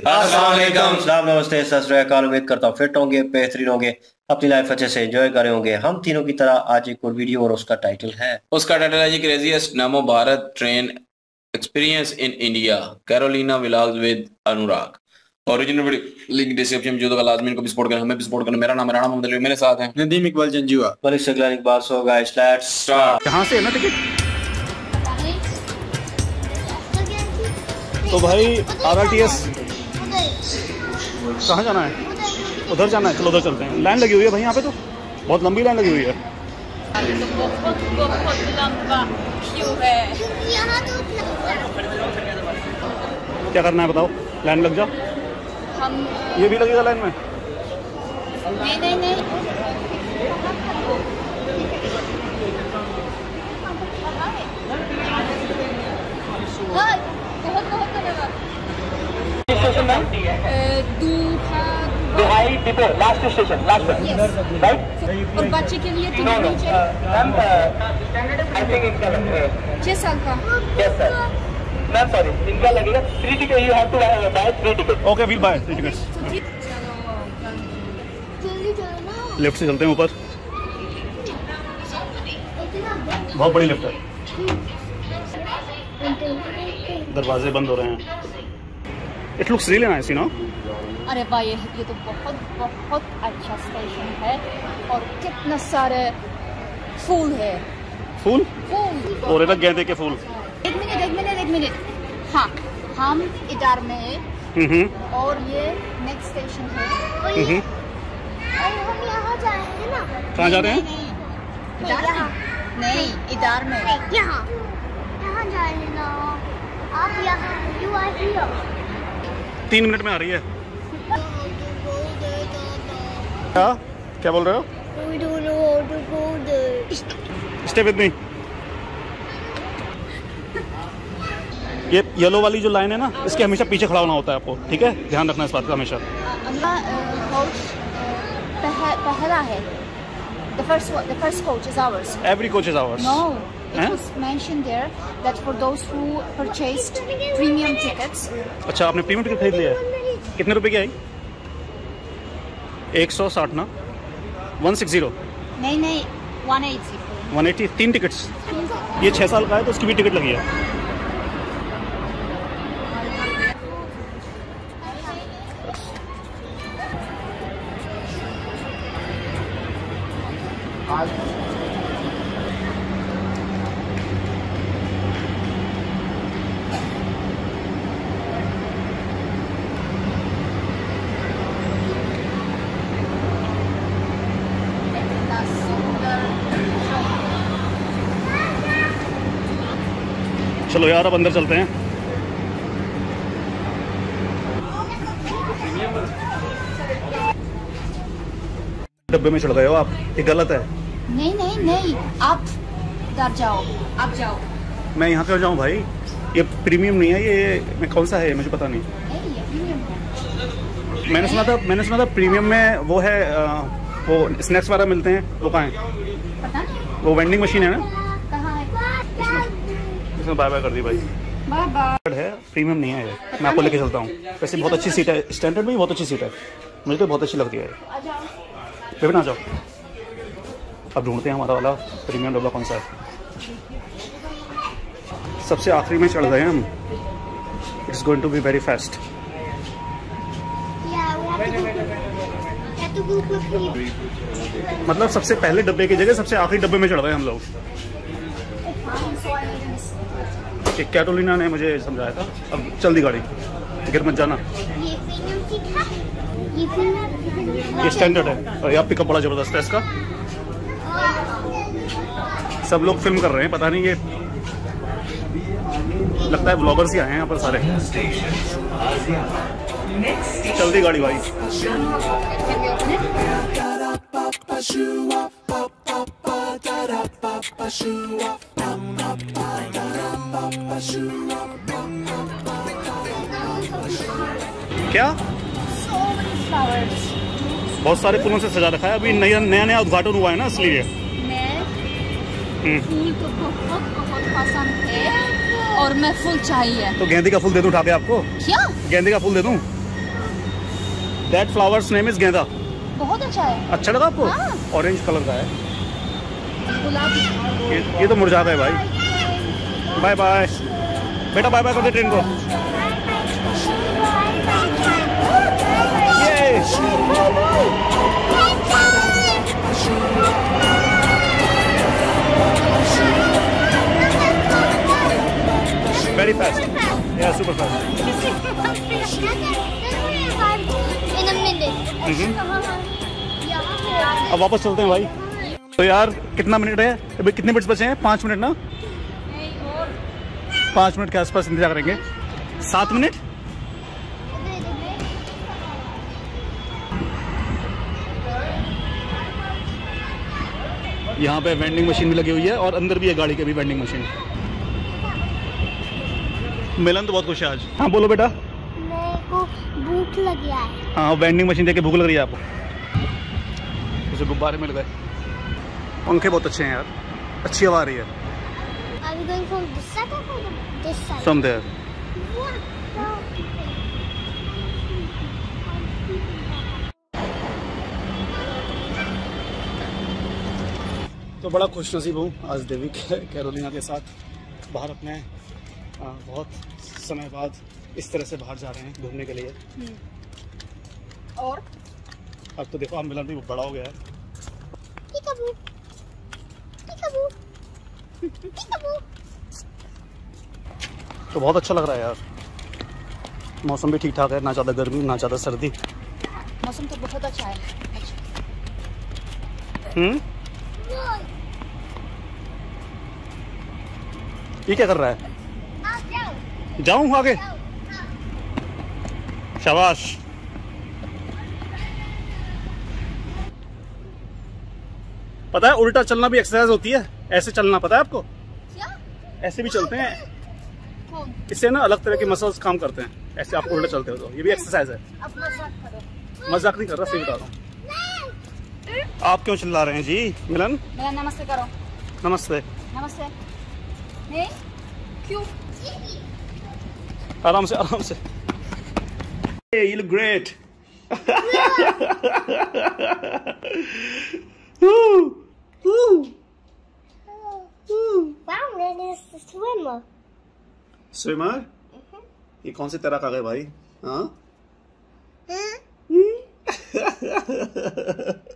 सलाम नमस्ते सतरकाल उम्मीद करता हूँ फिट होंगे बेहतरीन होंगे अपनी लाइफ अच्छे से एंजॉय करे होंगे हम तीनों की तरह आज एक और वीडियो और उसका टाइटल है उसका टाइटल है जी craziest Namo Bharat train experience in India Carolina vlogs with Anurag original link description में जो तो लाजमी को भी सपोर्ट करें हमें भी सपोर्ट करें मेरा नाम राणा मोहम्मद मेरे साथ हैं Nadeem Iqbal Janjua Malik Saglan Iqbal so guys let's start कहाँ से है ना टिकट तो भाई आर आर टी एस कहाँ जाना है? उधर जाना है, चलो उधर चलते हैं। लाइन लगी हुई है भाई, यहाँ पे तो? बहुत लंबी लाइन लगी हुई है। क्यों करना है बताओ? लाइन लग जा। हम ये भी लगेगा लाइन में? नहीं नहीं नहीं। बहुत बहुत अ, Duhai depot last station last right और बच्चे के लिए no no ma'am I think छह साल का। यस सर मैम सॉरी इनका लगेगा three ticket you have to buy three ticket okay will buy three tickets left से चलते हैं ऊपर। बहुत बड़ी लिफ्ट है। दरवाजे बंद हो रहे हैं। It looks really nice you know अरे वाह ये ये तो बहुत बहुत अच्छा स्टेशन है और कितना सारे फूल है। फूल? फूल। और इधर गेंदे के फूल। एक मिनट एक मिनट एक मिनट। हाँ हम इधर में हम्म और ये नेक्स्ट स्टेशन है। हम्म हम यहाँ जा रहे हैं ना। कहाँ जा रहे हैं? नहीं, इधर में नहीं इधर में। यहाँ। यहाँ जा रहे हैं ना। आप यहाँ यू आर हियर तीन मिनट में आ रही है। क्या? क्या बोल रहे हो. स्टे विद मी ये येलो वाली जो लाइन है ना इसके हमेशा पीछे खड़ा होना होता है आपको ठीक है? ध्यान रखना इस बात का हमेशा। पहला है The first one, the first coach is ours. Every coach is ours No, it was mentioned there that for those who purchased premium tickets, अच्छा आपने प्रीमियम टिकट खरीद लिया है। कितने रुपए की आई? एक सौ साठ ना? वन सिक्स ज़ीरो नहीं नहीं 180. वन एट्टी तीन टिकट्स ये छः साल का है तो उसकी भी टिकट लगी है। चलो यार अब अंदर चलते हैं। डब्बे में चढ़ गए हो आप ये गलत है। नहीं नहीं नहीं आप इधर जाओ आप जाओ। मैं यहाँ क्यों जाऊँ भाई? ये प्रीमियम नहीं है ये मैं कौन सा है मुझे पता नहीं। मैंने सुना था मैंने सुना था प्रीमियम में वो है वो स्नैक्स वगैरह मिलते हैं वो कहाँ है? पता नहीं। वो वेंडिंग मशीन है ना? इसमें बाय बाय कर दी भाई। बाय बाय है प्रीमियम नहीं है मैं आपको लेके चलता हूँ। वैसे बहुत अच्छी सीट है। स्टैंडर्ड में बहुत अच्छी सीट है। मुझे तो बहुत अच्छी लगती है। बेबी ना जाओ। अब ढूंढते हैं हमारा वाला प्रीमियम डब्बा कौन सा है। सबसे आखिरी में चढ़ गए हम। It's going to be very fast. मतलब सबसे पहले डब्बे की जगह सबसे आखिरी डब्बे में चढ़ गए हम लोग। कि कैटोलिना ने मुझे समझाया था। अब चल दी गाड़ी, गिर मत जाना। ये स्टैंडर्ड है। और यहाँ पिकअप बड़ा ज़बरदस्त है इसका। सब लोग फ़िल्म कर रहे हैं, पता नहीं ये लगता है ब्लॉगर्स ही आए हैं यहाँ पर सारे। चलती गाड़ी भाई। क्या? So बहुत सारे फूलों से सजा रखा है। अभी नया नया नया उद्घाटन हुआ है ना इसलिए। मैं हम्म, फूल को बहुत बहुत पसंद है और मैं फूल चाहिए। तो गेंदे का फूल दे दूँ उठा के आपको? क्या? गेंदे का फूल दे दूँ? दैट फ्लावर्स नेम इज़ गेंदा। बहुत अच्छा है। अच्छा लगा आपको? हाँ। ऑरेंज कलर का है। गुलाबी। ये, ये तो मुरझा है भाई। बाय बाय बेटा बाय बाय कर दे ट्रेन को। ये वेरी फास्ट या super fast In a minute. अब वापस चलते हैं भाई। तो यार कितना मिनट है? अभी कितने मिनट बचे हैं? पाँच मिनट ना? पाँच मिनट के आसपास इंतज़ार करेंगे। सात मिनट? यहाँ पे वेंडिंग मशीन भी लगी हुई है और अंदर भी है गाड़ी के भी वेंडिंग मशीन मिलन तो बहुत खुश है आज। हाँ बोलो बेटा। मेरे को भूख लग गया है। हाँ वेंडिंग मशीन देख के भूख लग रही है आपको। उसे गुब्बारे मिल गए। पंखे बहुत अच्छे हैं यार। अच्छी हवा आ रही है। Are we going from this side or from this side? From there तो बड़ा खुश नसीब हूँ आज देवी कै- कैरोलिना के साथ बाहर अपने आ, बहुत समय बाद इस तरह से बाहर जा रहे हैं घूमने के लिए। और? अब तो देखो आप मिलन भी बड़ा हो गया है. तो बहुत अच्छा लग रहा है यार। मौसम भी ठीक ठाक है ना ज़्यादा गर्मी ना ज़्यादा सर्दी। मौसम तो बहुत अच्छा है। हम्म? ये क्या कर रहा है? जाऊँ आगे? शाबाश। पता है उल्टा चलना भी एक्सरसाइज होती है? ऐसे चलना पता है आपको? क्या? ऐसे भी चलते हैं। इससे ना अलग तरह के मसल्स काम करते हैं। ऐसे आप उल्टा चलते हो तो। ये भी एक्सरसाइज है। मज़ाक नहीं कर रहा सही बता रहा हूँ। आप क्यों चिल्ला रहे हैं जी? मिलन? मेरा नमस्ते करो। नमस्ते। नमस्ते। नहीं? क्यों? आराम से आराम से। Hey, you look great Wow, the swimmer. Swimmer ये कौन से तरह आ गए भाई? हाँ?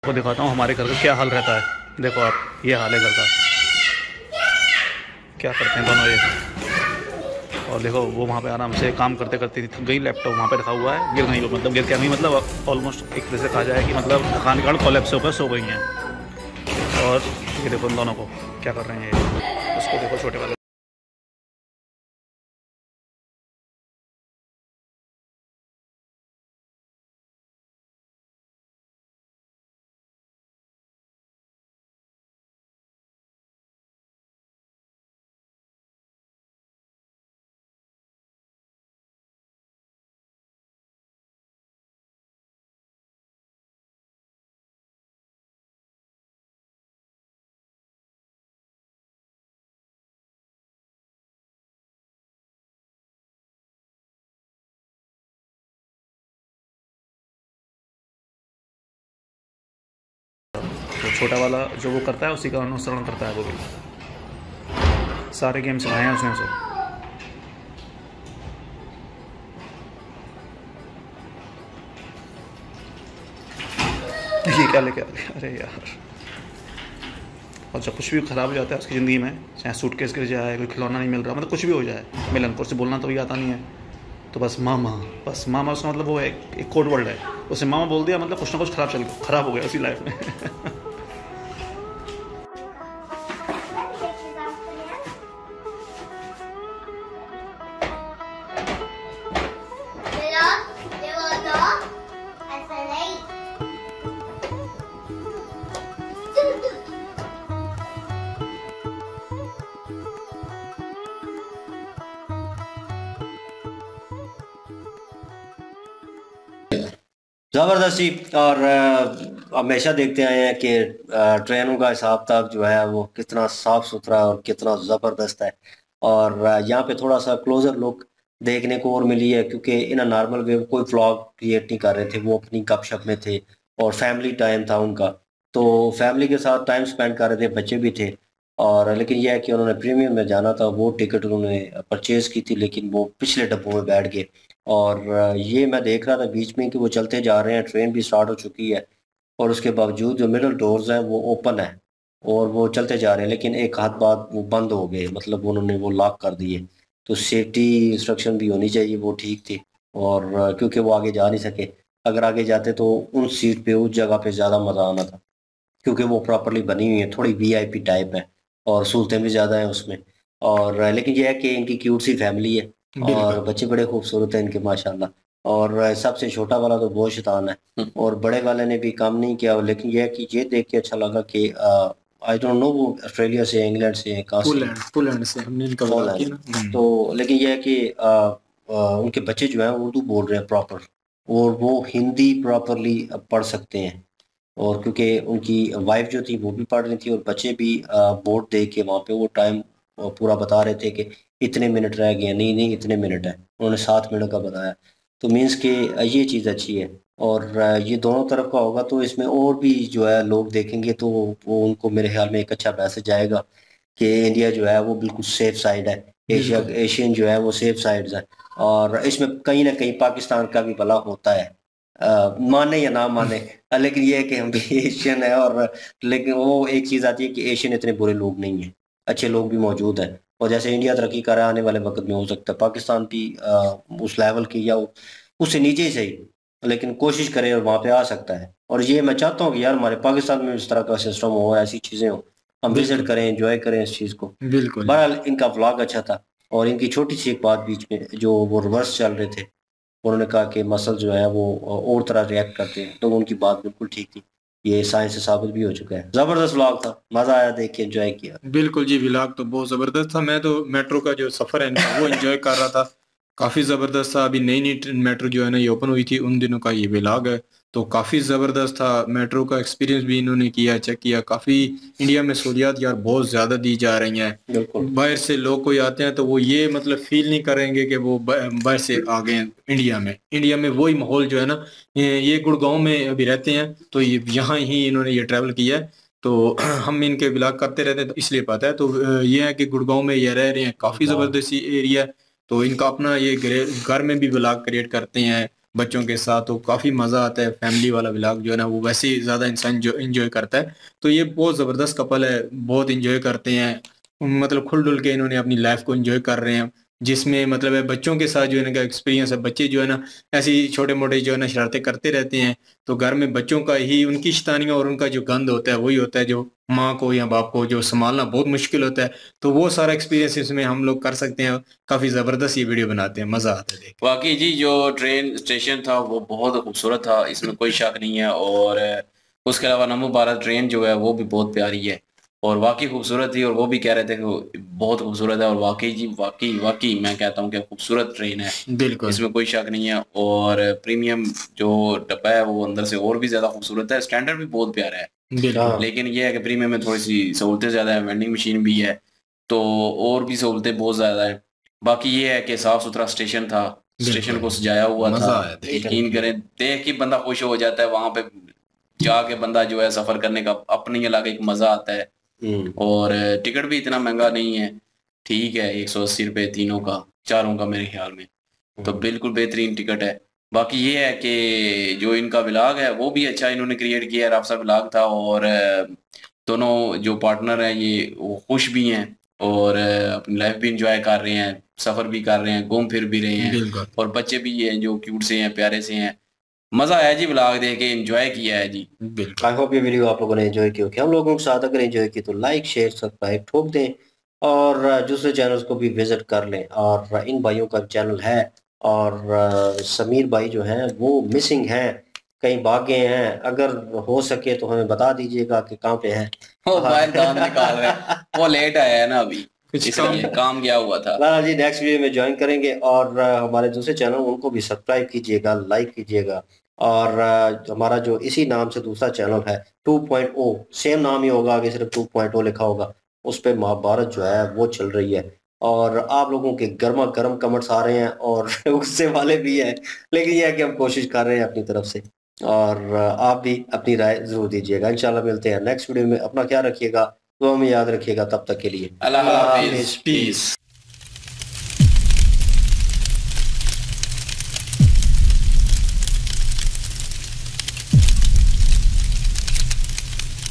आपको दिखाता हूँ हमारे घर का क्या हाल रहता है। देखो आप ये हाल है घर का। क्या करते हैं दोनों ये? और देखो, वो वहाँ पे आराम से काम करते करते थक गई लैपटॉप वहाँ पे रखा हुआ है, गिर गई वो मतलब गिर के नहीं मतलब ऑलमोस्ट एक तरह से कहा जाए कि मतलब थकान के कारण कॉलेप्स होकर सो गई हैं। और ये देखो उन दोनों को, क्या कर रहे हैं उसको देखो छोटे वाले। छोटा वाला जो वो करता है उसी का अनुसरण करता है वो भी। सारे गेम सिखाए हैं उसने उसे ये क्या लेके आ अरे यार। और जब कुछ भी ख़राब हो जाता है उसकी ज़िंदगी में चाहे सूटकेस गिर जाए कोई खिलौना नहीं मिल रहा मतलब कुछ भी हो जाए मिलन को उससे बोलना तो भी आता नहीं है। तो बस मामा बस मामा उसका मतलब वो एक, एक कोड वर्ड है। उसे मामा बोल दिया मतलब कुछ ना कुछ खराब चल गया खराब हो गया उसी लाइफ में। ज़बरदस्ती और हमेशा देखते आए हैं कि ट्रेनों का हिसाब तक जो है वो कितना साफ़ सुथरा और कितना ज़बरदस्त है। और यहाँ पे थोड़ा सा क्लोजर लुक देखने को और मिली है क्योंकि इन नॉर्मल वे कोई व्लॉग क्रिएट नहीं कर रहे थे, वो अपनी गपशप में थे और फैमिली टाइम था उनका। तो फैमिली के साथ टाइम स्पेंड कर रहे थे, बच्चे भी थे। और लेकिन यह है कि उन्होंने प्रीमियम में जाना था, वो टिकट उन्होंने परचेज़ की थी, लेकिन वो पिछले डब्बों में बैठ गए। और ये मैं देख रहा था बीच में कि वो चलते जा रहे हैं ट्रेन भी स्टार्ट हो चुकी है और उसके बावजूद जो मिडल डोर्स हैं, वो ओपन है और वो चलते जा रहे हैं, लेकिन एक हाथ बाद वो बंद हो गए मतलब उन्होंने वो लॉक कर दिए। तो सेफ्टी इंस्ट्रक्शन भी होनी चाहिए, वो ठीक थी और क्योंकि वो आगे जा नहीं सके। अगर आगे जाते तो उन सीट पे, उस जगह पे ज़्यादा मज़ा आना था, क्योंकि वो प्रॉपरली बनी हुई है, थोड़ी वीआईपी टाइप है। और सहूलतें भी ज़्यादा हैं उसमें। और लेकिन यह है कि इनकी क्यूट सी फैमिली है और बच्चे बड़े खूबसूरत हैं इनके माशाल्लाह। और सबसे छोटा वाला तो बहुत शैतान है। हम्म। और बड़े वाले ने भी काम नहीं किया लेकिन यह कि ये देख के अच्छा लगा कि आई डोंट नो वो ऑस्ट्रेलिया से इंग्लैंड से कहाँ से पोलैंड से। हमने इनका। तो लेकिन यह है कि उनके बच्चे जो हैं उर्दू बोल रहे हैं प्रॉपर और वो हिंदी प्रॉपरली पढ़ सकते हैं। और क्योंकि उनकी वाइफ जो थी वो भी पढ़ रही थी और बच्चे भी बोर्ड दे के वहाँ पे वो टाइम पूरा बता रहे थे कि इतने मिनट रह गए नहीं नहीं इतने मिनट है। उन्होंने सात मिनट का बताया। तो मीन्स के ये चीज़ अच्छी है। और ये दोनों तरफ़ का होगा तो इसमें और भी जो है लोग देखेंगे तो वो उनको मेरे ख्याल में एक अच्छा मैसेज आएगा कि इंडिया जो है वो बिल्कुल सेफ़ साइड है। एशिया एशियन जो है वो सेफ़ साइड है। और इसमें कहीं ना कहीं पाकिस्तान का भी भला होता है। आ, माने या ना माने। लेकिन ये है कि हम भी एशियन है और लेकिन वो एक चीज़ आती है कि एशियन इतने बुरे लोग नहीं हैं। अच्छे लोग भी मौजूद हैं। और जैसे इंडिया तरक्की कर रहा आने वाले वक्त में हो सकता है। पाकिस्तान भी आ, उस लेवल की या उससे नीचे ही सही। लेकिन कोशिश करे और वहाँ पे आ सकता है। और ये मैं चाहता हूँ कि यार हमारे पाकिस्तान में इस तरह का सिस्टम हो ऐसी चीज़ें हो। हम विज़िट करें एंजॉय करें इस चीज़ को। बिल्कुल। बहरहाल इनका ब्लॉग अच्छा था। और इनकी छोटी सी एक बात बीच में जो वो रिवर्स चल रहे थे। उन्होंने कहा कि मसल जो है वो और तरह रिएक्ट करते हैं। तो उनकी बात बिल्कुल ठीक थी। ये साइंस से साबित भी हो चुका है। ज़बरदस्त व्लॉग था। मज़ा आया देख के एंजॉय किया। बिल्कुल जी व्लॉग तो बहुत ज़बरदस्त था। मैं तो मेट्रो का जो सफ़र है वो एंजॉय कर रहा था। काफ़ी ज़बरदस्त था। अभी नई नई मेट्रो जो है ना, ये ओपन हुई थी। उन दिनों का ये व्लॉग है। तो काफ़ी ज़बरदस्त था। मेट्रो का एक्सपीरियंस भी इन्होंने किया चेक किया। काफ़ी इंडिया में सहूलियात यार बहुत ज़्यादा दी जा रही हैं। बाहर से लोग कोई आते हैं तो वो ये मतलब फील नहीं करेंगे कि वो बाहर से आ गए इंडिया में। इंडिया में वही माहौल जो है ना ये गुड़गांव में अभी रहते हैं तो ये यहाँ ही इन्होंने ये ट्रैवल किया है। तो हम इनके ब्लॉग करते रहते हैं तो इसलिए पता है। तो ये है कि गुड़गांव में ये रह रहे हैं काफ़ी ज़बरदस्ती एरिया है। तो इनका अपना ये घर में भी ब्लॉग क्रिएट करते हैं। बच्चों के साथ तो काफ़ी मज़ा आता है फैमिली वाला ब्लॉग जो है ना, वो वैसे ही ज़्यादा इंसान जो इंजॉय करता है। तो ये बहुत ज़बरदस्त कपल है, बहुत इंजॉय करते हैं। मतलब खुल डुल के इन्होंने अपनी लाइफ को इन्जॉय कर रहे हैं। जिसमें मतलब है बच्चों के साथ जो है इनका एक्सपीरियंस है, बच्चे जो है ना ऐसी छोटे मोटे जो है ना शरारतें करते रहते हैं तो घर में बच्चों का ही उनकी शतानियाँ और उनका जो गंद होता है, वही होता है जो माँ को या बाप को जो संभालना बहुत मुश्किल होता है तो वो सारा एक्सपीरियंस इसमें हम लोग कर सकते हैं काफ़ी ज़बरदस्त ये वीडियो बनाते हैं, मज़ा आता है बाकी जी, जो ट्रेन स्टेशन था वो बहुत खूबसूरत था, इसमें कोई शक नहीं है और उसके अलावा नमो भारत ट्रेन जो है वो भी बहुत प्यारी है और वाकई खूबसूरत थी और वो भी कह रहे थे कि बहुत खूबसूरत है और वाकई जी वाकई वाकई मैं कहता हूँ कि खूबसूरत ट्रेन है। बिल्कुल। इसमें कोई शक नहीं है और प्रीमियम जो डब्बा है वो अंदर से और भी ज़्यादा खूबसूरत है स्टैंडर्ड भी बहुत प्यारा है। लेकिन ये है कि प्रीमियम में थोड़ी सी सहूलतें ज़्यादा है वेंडिंग मशीन भी है तो और भी सहूलतें बहुत ज़्यादा है। बाकी ये है कि साफ़ सुथरा स्टेशन था स्टेशन को सजाया हुआ था। यकीन करें देख के बंदा खुश हो जाता है वहाँ पे जाके बंदा जो है सफ़र करने का अपने अलग एक मज़ा आता है। और टिकट भी इतना महँगा नहीं है। ठीक है एक सौ अस्सी रुपये तीनों का चारों का मेरे ख्याल में। तो हम्म। बिल्कुल बेहतरीन टिकट है। बाकी ये है कि जो इनका ब्लाग है वो भी अच्छा इन्होंने क्रिएट किया है राफसा ब्लाग था और दोनों जो पार्टनर हैं ये वो खुश भी हैं और अपनी लाइफ भी इंजॉय कर रहे हैं सफ़र भी कर रहे हैं घूम फिर भी रहे हैं। और बच्चे भी हैं जो क्यूट से हैं प्यारे से हैं। मज़ा आया जी ब्लॉग देख के एंजॉय किया है जी। बिल्कुल। आई होप ये वीडियो आप लोगों ने एंजॉय की होगी। हम लोगों के साथ अगर एंजॉय की तो लाइक शेयर सब्सक्राइब ठोक दें और दूसरे चैनल्स को भी विज़िट कर लें। और इन भाइयों का चैनल है और समीर भाई जो हैं वो मिसिंग हैं कहीं भागे हैं। अगर हो सके तो हमें बता दीजिएगा कि कहाँ पे हैं। वो निकाल रहे वो लेट आया है ना अभी। इसलिए काम गया हुआ था। लाला जी नेक्स्ट वीडियो में ज्वाइन करेंगे और हमारे दूसरे चैनल उनको भी सब्सक्राइब कीजिएगा लाइक कीजिएगा। और हमारा जो इसी नाम से दूसरा चैनल है 2.0 सेम नाम ही होगा आगे सिर्फ़ 2.0 लिखा होगा। उस पर महाभारत जो है वो चल रही है। और आप लोगों के गर्मा गर्म कमेंट्स आ रहे हैं और गुस्से वाले भी हैं लेकिन यह है कि हम कोशिश कर रहे हैं अपनी तरफ़ से। और आप भी अपनी राय ज़रूर दीजिएगा। इंशाल्लाह मिलते हैं नेक्स्ट वीडियो में। अपना ख्याल रखिएगा तो हमें याद रखिएगा। तब तक के लिए। अल्लाह हाफिज। पीस